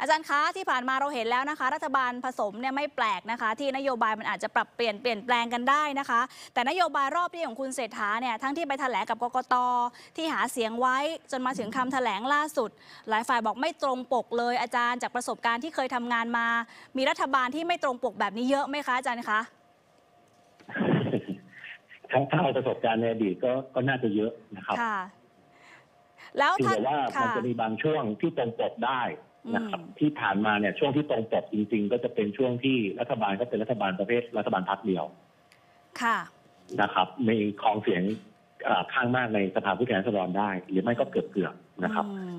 อาจารย์คะที่ผ่านมาเราเห็นแล้วนะคะ รัฐบาลผสมเนี่ยไม่แปลกนะคะ ที่นโยบายมันอาจจะปรับเปลี่ยนเปลี่ยนแปลงกันได้นะคะ แต่นโยบายรอบนี้ของคุณเศรษฐาเนี่ยทั้งที่ไปแถลงกับกกตที่หาเสียงไว้จนมาถึงคำแถลงล่าสุด หลายฝ่ายบอกไม่ตรงปกเลย อาจารย์จากประสบการณ์ที่เคยทำงานมา มีรัฐบาลที่ไม่ตรงปกแบบนี้เยอะไหมคะอาจารย์คะทั้งถ้าเอาประสบการณ์ในอดีตก็ก็น่าจะเยอะนะครับค่ะ แล้วเพียงถ้าแต่ว่ามันค่ะจะมีบางช่วงที่ตรงปกได้นะครับอืมที่ผ่านมาเนี่ยช่วงที่ตรงปกจริง ๆ ก็จะเป็นช่วงที่รัฐบาลก็เป็นรัฐบาลประเภทรัฐบาลพรรคเดียว ค่ะนะครับมีครองเสียงเอ่อข้างมากในสภาผู้แทนราษฎรได้ หรือไม่ก็เกือบเกือบๆนะครับอืม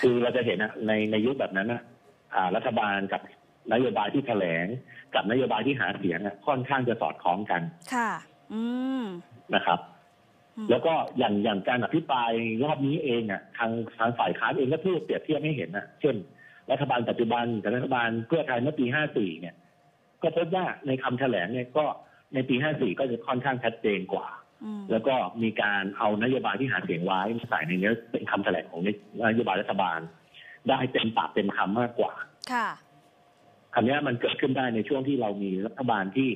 คือเราจะเห็นนะในในยุคแบบนั้นนะอ่ารัฐบาลกับนโยบายที่แถลง กับนโยบายที่หาเสียงอะค่อนข้างจะสอดคล้องกัน ค่ะ อืมนะครับอืม แล้วก็อย่างอย่างการอภิปรายรอบนี้เองอะทางทางฝ่ายค้านเองก็พูดเปรียบเทียบให้เห็นนะเช่น รัฐบาลปัจจุบันกับรัฐบาลเพื่อไทยเมื่อปี 54 เนี่ย ก็พบว่าในคำแถลงเนี่ยก็ในปี 54 ก็จะค่อนข้างชัดเจนกว่าอืมแล้วก็มีการเอานโยบายที่หาเสียงไว้มาใส่ในเนื้อเป็นคำแถลงของนโยบายรัฐบาล ได้เต็มปากเต็มคำมากกว่า ค่ะคำนี้มันเกิดขึ้นได้ในช่วงที่เรามีรัฐบาลที่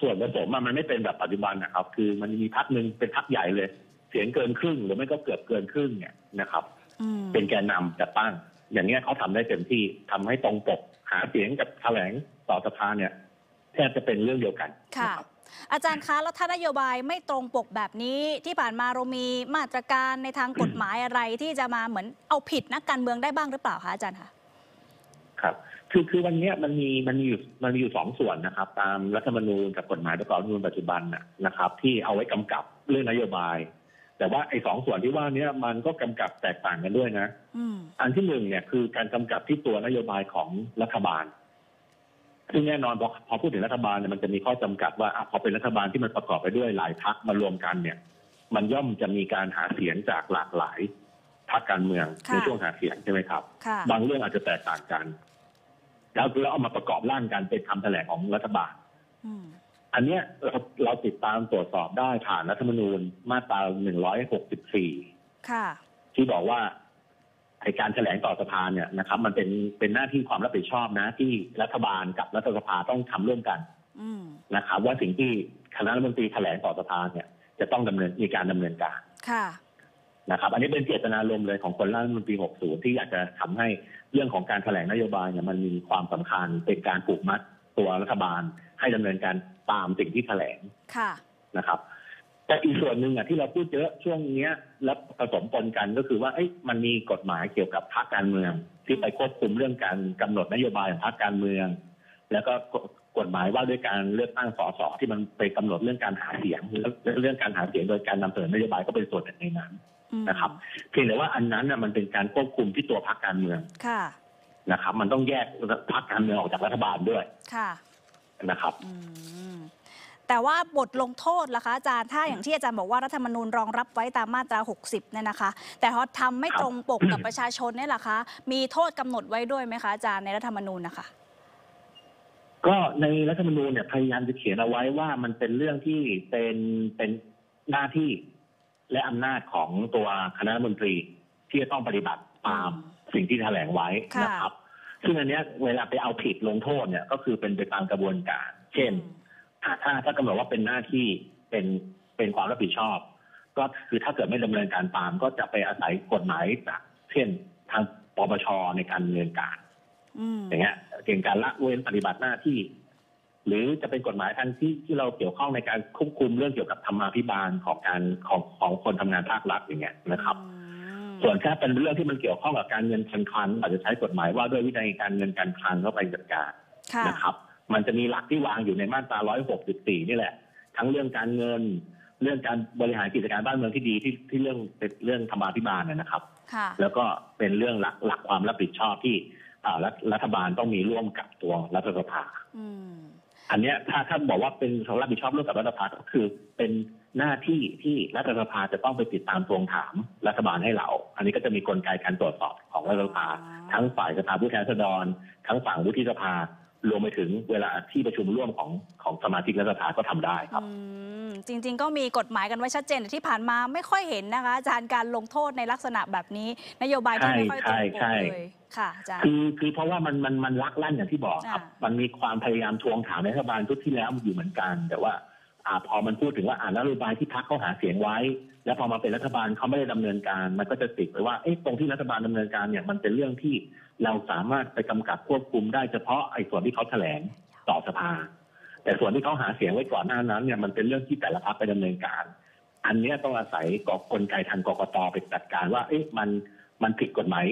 ส่วนผสมอะมันไม่เป็นแบบปัจจุบันนะครับ คือมันมีพักหนึ่งเป็นพักใหญ่เลย เสียงเกินครึ่ง หรือไม่ก็เกือบเกินครึ่งเนี่ยนะครับอืมเป็นแกนนำจัดตั้ง อย่างเนี้ยเขาทำได้เต็มที่ทำให้ตรงปกหาเสียงกับแถลงต่อสภาเนี่ยแทบจะเป็นเรื่องเดียวกันค่ะนะครับอาจารย์คะแล้วถ้านโยบายไม่ตรงปกแบบนี้ที่ผ่านมาเรามีมาตรการในทางกฎหมายอะไรที่จะมาเหมือนเอาผิดนักการเมืองได้บ้างหรือเปล่าคะอาจารย์คะครับ คือคือวันเนี้ยมันมีมันมีอยู่มันมีอยู่สองส่วนนะครับ ตามรัฐธรรมนูญกับกฎหมายประกอบรัฐธรรมนูญปัจจุบันน่ะนะครับ ที่เอาไว้กำกับเรื่องนโยบาย แต่ว่าไอ้สองส่วนที่ว่าเนี้ยมันก็กำกับแตกต่างกันด้วยนะอืมอันที่หนึ่งเนี่ยคือการกำกับที่ตัวนโยบายของรัฐบาลซึ่งแน่นอนพอพอพูดถึงรัฐบาลเนี่ยมันจะมีข้อจำกัดว่าอะพอเป็นรัฐบาลที่มันประกอบไปด้วยหลายพักมารวมกันเนี่ย มันย่อมจะมีการหาเสียงจากหลากหลายพรรคการเมืองค่ะในช่วงหาเสียงใช่ไหมครับค่ะบางเรื่องอาจจะแตกต่างกัน แล้วแล้วเอามาประกอบร่างกันเป็นคำแถลงของรัฐบาลอืมอันเนี้ยเราเราติดตามตรวจสอบได้ผ่านรัฐธรรมนูญมาตรา 164 ค่ะ ที่บอกว่าไอการแถลงต่อสภาเนี่ยนะครับ มันเป็นเป็นหน้าที่ความรับผิดชอบนะ ที่รัฐบาลกับรัฐสภาต้องทำร่วมกันอืมนะครับ ว่าสิ่งที่คณะรัฐมนตรีแถลงต่อสภาเนี่ย จะต้องดำเนินมีการดำเนินการค่ะ นะครับ อันนี้เป็นเจตนารมณ์เลยของคนร่างรัฐธรรมนตรี60 ที่อยากจะทำให้เรื่องของการแถลงนโยบายเนี่ยมันมีความสำคัญเป็นการผูกมัดตัวรัฐบาล ให้ดำเนินการตามสิ่งที่แถลงค่ะนะครับ แต่อีกส่วนหนึ่งอะที่เราพูดเยอะช่วงเนี้ยแล้วผสมปนกันก็คือว่าเอ้ยมันมีกฎหมายเกี่ยวกับพรรคการเมือง ที่ไปควบคุมเรื่องการกำหนดนโยบายของพรรคการเมือง แล้วก็กฎกฎหมายว่าด้วยการเลือกตั้งสสที่มันไปกำหนดเรื่องการหาเสียงและเรื่องการหาเสียงโดยการนำเสนอนโยบายก็เป็นส่วนหนึ่งในนั้นอืม นะครับ เพียงแต่ว่าอันนั้นน่ะมันเป็นการควบคุมที่ตัวพรรคการเมืองค่ะนะครับ มันต้องแยกพรรคการเมืองออกจากรัฐบาลด้วยค่ะนะครับอืมแต่ว่าบทลงโทษล่ะคะอาจารย์ถ้าอย่างที่อาจารย์บอกว่ารัฐธรรมนูญรองรับไว้ตามมาตรา 60เนี่ยนะคะ แต่พอทำไม่ตรงปกกับประชาชนเนี่ยล่ะคะ มีโทษกำหนดไว้ด้วยไหมคะอาจารย์ในรัฐธรรมนูญนะคะก็ในรัฐธรรมนูญเนี่ยพยายามจะเขียนเอาไว้ว่ามันเป็นเรื่องที่เป็นเป็นหน้าที่ และอำนาจของตัวคณะรัฐมนตรีที่จะต้องปฏิบัติตามอืมสิ่งที่แถลงไว้ค่ะนะครับ ซึ่งอันเนี้ยเวลาไปเอาผิดลงโทษเนี่ยก็คือเป็นไปตามกระบวนการ เช่นอ่าถ้าถ้ากำหนดว่าเป็นหน้าที่เป็นเป็นความรับผิดชอบ ก็คือถ้าเกิดไม่ดำเนินการตาม ก็จะไปอาศัยกฎหมายจากเช่นทางปปชในการดำเนินการอืมอย่างเงี้ยเกี่ยวกับการละเว้นปฏิบัติหน้าที่ หรือจะเป็นกฎหมายทางที่ที่เราเกี่ยวข้องในการควบคุมเรื่องเกี่ยวกับธรรมาภิบาลของการของของคนทำงานภาครัฐอย่างเงี้ยนะครับอืมส่วนถ้าเป็นเรื่องที่มันเกี่ยวข้องกับการเงินการคลังอาจจะใช้กฎหมายว่าด้วยวินัยการเงินการคลังเข้าไปจัดการค่ะนะครับ มันจะมีหลักที่วางอยู่ในมาตรา 164 นี่แหละ ทั้งเรื่องการเงิน เรื่องการบริหารกิจการบ้านเมืองที่ดีที่ที่เรื่องเป็นเรื่องธรรมาภิบาลนะนะครับค่ะแล้วก็เป็นเรื่องหลักหลักความรับผิดชอบที่อ่ารัฐรัฐบาลต้องมีร่วมกับตัวรัฐสภา อืมอันเนี้ยถ้าถ้าบอกว่าเป็นความรับผิดชอบร่วมกับรัฐสภาก็คือเป็นหน้าที่ที่รัฐสภาจะต้องไปติดตามทวงถามรัฐบาลให้เรา อันนี้ก็จะมีกลไกการตรวจสอบของรัฐสภาอ๋อทั้งฝ่ายสภาผู้แทนราษฎร ทั้งฝั่งวุฒิสภา รวมไปถึงเวลาที่ประชุมร่วมของของสมาชิกรัฐสภาก็ทำได้ครับอืมจริง ๆ ก็มีกฎหมายกันไว้ชัดเจนแต่ที่ผ่านมาไม่ค่อยเห็นนะคะอาจารย์การลงโทษในลักษณะแบบนี้ นโยบายที่ไม่ค่อยตรงปกใช่เลยค่ะอาจารย์คือคือเพราะว่ามันมันมันลักลั่นอย่างที่บอกครับอ่ามัมันมีความพยายามทวงถามรัฐบาลชุดที่แล้วอยู่เหมือนกัน แต่ว่า อ่าพอมันพูดถึงว่าอ่านโยบายที่พักเขาหาเสียงไว้ แล้วพอมาเป็นรัฐบาลเขาไม่ได้ดำเนินการ มันก็จะติดไปว่าเอ๊ะตรงที่รัฐบาลดำเนินการเนี่ยมันเป็นเรื่องที่เราสามารถไปกำกับควบคุมได้เฉพาะไอ้ส่วนที่เขาแถลงต่อสภา แต่ส่วนที่เขาหาเสียงไว้ก่อนหน้านั้นเนี่ยมันเป็นเรื่องที่แต่ละพรรคไปดำเนินการ อันเนี้ยต้องอาศัยกกลไกทางกกตไปจัดการว่า เอ๊ะมันมันผิดกฎหมาย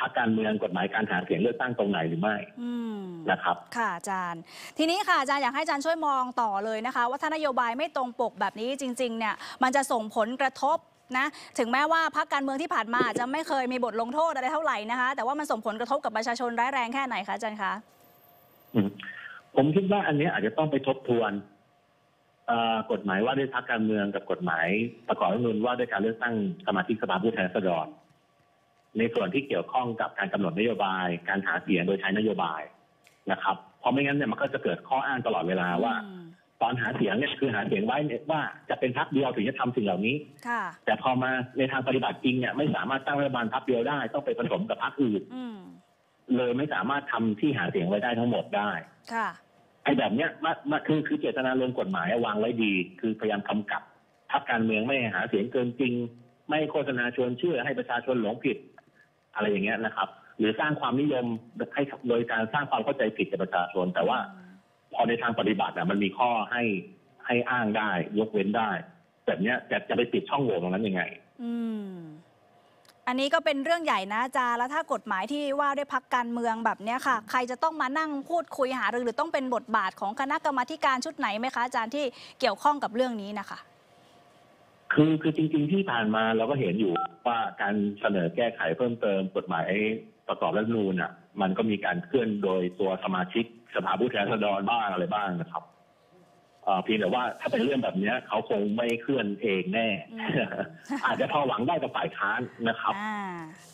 พรรคการเมืองกฎหมายการหาเสียงเลือกตั้งตรงไหนหรือไม่อืมนะครับ ค่ะอาจารย์ ทีนี้ค่ะอาจารย์อยากให้อาจารย์ช่วยมองต่อเลยนะคะ ว่าถ้านโยบายไม่ตรงปกแบบนี้จริงๆเนี่ยมันจะส่งผลกระทบนะถึงแม้ว่าพรรคการเมืองที่ผ่านมาอาจจะไม่เคยมีบทลงโทษอะไรเท่าไหร่นะคะ แต่ว่ามันส่งผลกระทบกับประชาชนร้ายแรงแค่ไหนคะอาจารย์คะอืมผมคิดว่าอันเนี้ยอาจจะต้องไปทบทวนเอ่อกฎหมายว่าด้วยพรรคการเมืองกับกฎหมายประกอบรัฐธรรมนูญว่าด้วยการเลือกตั้งสมาชิกสภาผู้แทนราษฎร ในส่วนที่เกี่ยวข้องกับการกำหนดนโยบาย การหาเสียงโดยใช้นโยบายนะครับ เพราะไม่งั้นเนี่ยมันก็จะเกิดข้ออ้างตลอดเวลาว่าอืมตอนหาเสียงเนี่ยคือหาเสียงไว้เนี่ยว่าจะเป็นพรรคเดียวถึงจะทำสิ่งเหล่านี้ค่ะแต่พอมาในทางปฏิบัติจริงเนี่ยไม่สามารถตั้งรัฐบาลพรรคเดียวได้ต้องไปผสมกับพรรคอื่นอืมเลยไม่สามารถทำที่หาเสียงไว้ได้ทั้งหมดได้ค่ะไอ้แบบเนี้ยมามาคือคือเจตนารมณ์กฎหมายอะวางไว้ดี คือพยายามกำกับพรรคการเมืองไม่ให้หาเสียงเกินจริง ไม่ให้โฆษณาชวนเชื่อให้ประชาชนหลงผิด อะไรอย่างเงี้ยนะครับ หรือสร้างความนิยมให้โดยการสร้างความเข้าใจผิดกับประชาชน แต่ว่าพอในทางปฏิบัติอะมันมีข้อให้ให้อ้างได้ ยกเว้นได้ แบบเนี้ยจะจะไปปิดช่องโหว่ตรงนั้นยังไง อืม อันนี้ก็เป็นเรื่องใหญ่นะอาจารย์แล้วถ้ากฎหมายที่ว่าด้วยพักการเมืองแบบเนี้ยค่ะ ใครจะต้องมานั่งพูดคุยหารือหรือต้องเป็นบทบาทของคณะกรรมาธิการชุดไหนไหมคะอาจารย์ที่เกี่ยวข้องกับเรื่องนี้นะคะ คือคือจริงๆที่ผ่านมาเราก็เห็นอยู่ว่าการเสนอแก้ไขเพิ่มเติมกฎหมายประกอบรัฐธรรมนูญอะ มันก็มีการเคลื่อนโดยตัวสมาชิกสภาผู้แทนราษฎรบ้างอะไรบ้างนะครับเอ่อเพียงแต่ว่าถ้าเป็นเรื่องแบบเนี้ยเขาคงไม่เคลื่อนเองแน่อืมอาจจะพอหวังได้กับฝ่ายค้านนะครับอ่า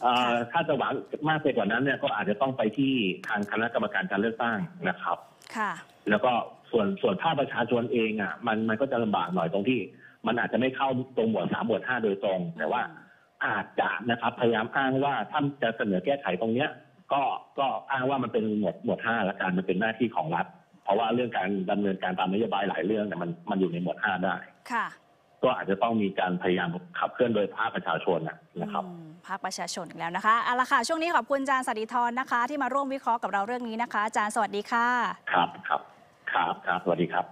เอ่อถ้าจะหวังมากไปกว่านั้นเนี่ยก็อาจจะต้องไปที่ทางคณะกรรมการการเลือกตั้งนะครับ ค่ะ แล้วก็ส่วนส่วนภาคประชาชนเองอะ มันมันก็จะลำบากหน่อยตรงที่ มันอาจจะไม่เข้าตรงหมวดสามหมวดห้าโดยตรง แต่ว่าอาจจะนะครับพยายามอ้างว่าถ้าจะเสนอแก้ไขตรงเนี้ย ก็ก็อ้างว่ามันเป็นหมวดหมวดห้าละกันมันเป็นหน้าที่ของรัฐ เพราะว่าเรื่องการดำเนินการตามนโยบายหลายเรื่องเนี่ยมันมันอยู่ในหมวดห้าได้ค่ะก็อาจจะต้องมีการพยายามขับเคลื่อนโดยภาคประชาชนนะนะครับอืมภาคประชาชนอีกแล้วนะคะเอาละค่ะ ช่วงนี้ขอบคุณอาจารย์สติธรนะคะ ที่มาร่วมวิเคราะห์กับเราเรื่องนี้นะคะอาจารย์สวัสดีค่ะ ครับครับครับครับสวัสดีครับ